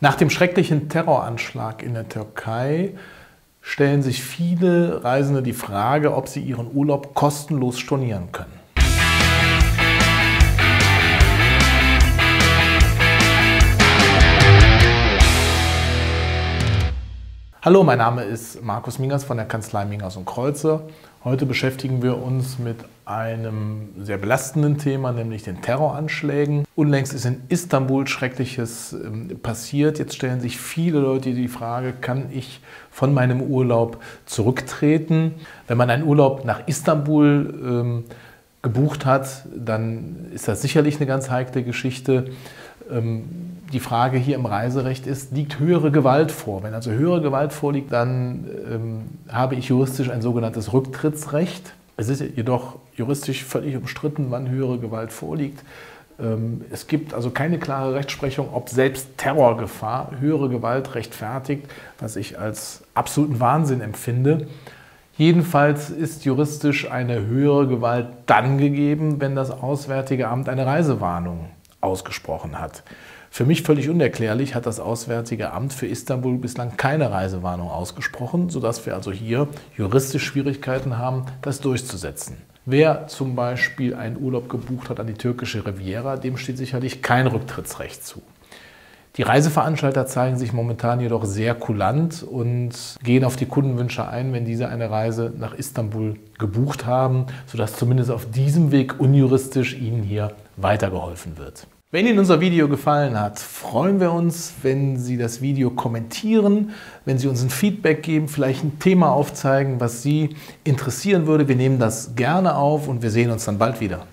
Nach dem schrecklichen Terroranschlag in der Türkei stellen sich viele Reisende die Frage, ob sie ihren Urlaub kostenlos stornieren können. Hallo, mein Name ist Markus Mingers von der Kanzlei Mingers und Kreuzer. Heute beschäftigen wir uns mit einem sehr belastenden Thema, nämlich den Terroranschlägen. Unlängst ist in Istanbul Schreckliches ähm, passiert. Jetzt stellen sich viele Leute die Frage, kann ich von meinem Urlaub zurücktreten? Wenn man einen Urlaub nach Istanbul ähm, gebucht hat, dann ist das sicherlich eine ganz heikle Geschichte. Ähm, die Frage hier im Reiserecht ist, liegt höhere Gewalt vor? Wenn also höhere Gewalt vorliegt, dann ähm, habe ich juristisch ein sogenanntes Rücktrittsrecht. Es ist jedoch juristisch völlig umstritten, wann höhere Gewalt vorliegt. Ähm, es gibt also keine klare Rechtsprechung, ob selbst Terrorgefahr höhere Gewalt rechtfertigt, was ich als absoluten Wahnsinn empfinde. Jedenfalls ist juristisch eine höhere Gewalt dann gegeben, wenn das Auswärtige Amt eine Reisewarnung ausgesprochen hat. Für mich völlig unerklärlich hat das Auswärtige Amt für Istanbul bislang keine Reisewarnung ausgesprochen, sodass wir also hier juristisch Schwierigkeiten haben, das durchzusetzen. Wer zum Beispiel einen Urlaub gebucht hat an die türkische Riviera, dem steht sicherlich kein Rücktrittsrecht zu. Die Reiseveranstalter zeigen sich momentan jedoch sehr kulant und gehen auf die Kundenwünsche ein, wenn diese eine Reise nach Istanbul gebucht haben, sodass zumindest auf diesem Weg unjuristisch ihnen hier weitergeholfen wird. Wenn Ihnen unser Video gefallen hat, freuen wir uns, wenn Sie das Video kommentieren, wenn Sie uns ein Feedback geben, vielleicht ein Thema aufzeigen, was Sie interessieren würde. Wir nehmen das gerne auf und wir sehen uns dann bald wieder.